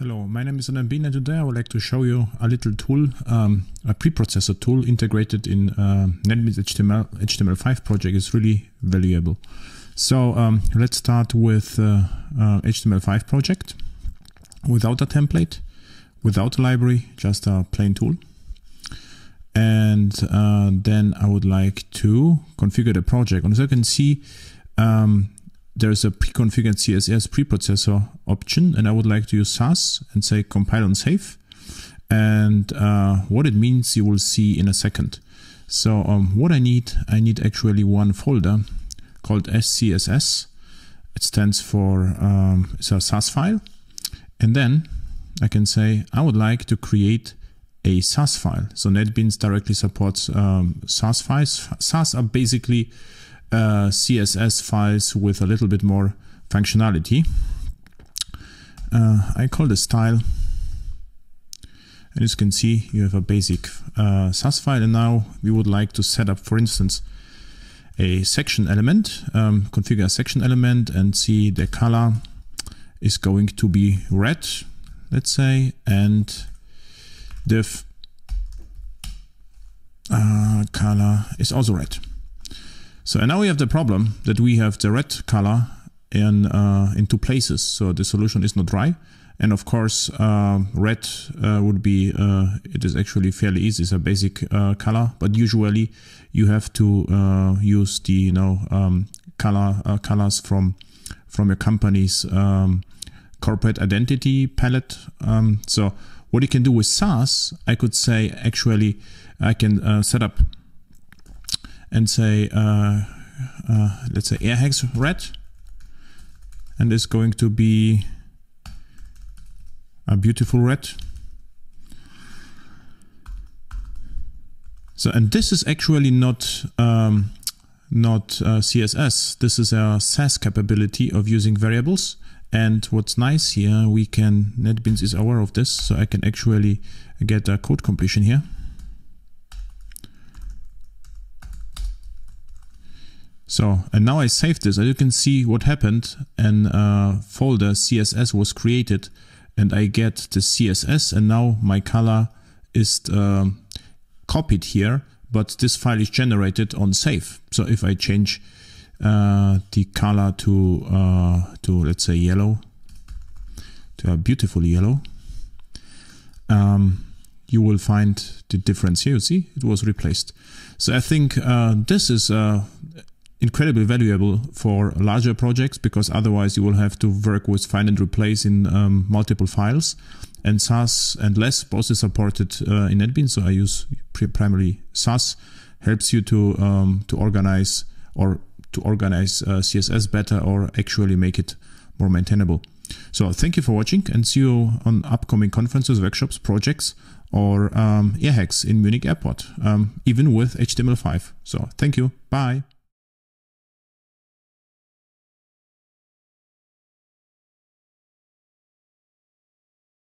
Hello, my name is Adam Bien and today I would like to show you a little tool, um, a preprocessor tool integrated in uh, NetBeans HTML, HTML5 project is really valuable. So um, let's start with uh, uh, HTML5 project without a template, without a library, just a plain tool. And uh, then I would like to configure the project. And as you can see, um, there's a pre-configured CSS preprocessor option, and I would like to use Sass and say compile and save. And uh, what it means you will see in a second. So um, what I need, I need actually one folder called SCSS. It stands for um, it's a Sass file, and then I can say I would like to create a Sass file. So NetBeans directly supports um, Sass files. Sass are basically uh, CSS files with a little bit more functionality. Uh, I call the style. And as you can see, you have a basic uh, Sass file. And now we would like to set up, for instance, a section element, um, configure a section element and see the color is going to be red, let's say, and div uh, color is also red. So and now we have the problem that we have the red color in, uh, in two places. So the solution is not dry. And of course, uh, red uh, would be, uh, it is actually fairly easy. It's a basic uh, color, but usually you have to uh, use the, you know, um, color colors from, from your company's um, corporate identity palette. Um, so what you can do with Sass, I could say actually I can set up and say, uh, uh, let's say airhacks red, and it's going to be a beautiful red. So, and this is actually not um, not uh, CSS. This is a Sass capability of using variables. And what's nice here, we can, NetBeans is aware of this, so I can actually get a code completion here. So, and now I saved this, as you can see what happened, and uh, folder CSS was created, and I get the CSS, and now my color is uh, copied here, but this file is generated on save. So if I change uh, the color to, uh, to let's say yellow, to a beautiful yellow, um, you will find the difference here. You see, it was replaced. So I think uh, this is uh, incredibly valuable for larger projects because otherwise you will have to work with find and replace in um, multiple files. And Sass and Less both is supported uh, in NetBeans, so I use primarily Sass. Helps you to um, to organize or to organize uh, CSS better or actually make it more maintainable. So thank you for watching and see you on upcoming conferences, workshops, projects, or um, airhacks in Munich Airport, um, even with HTML5. So thank you. Bye.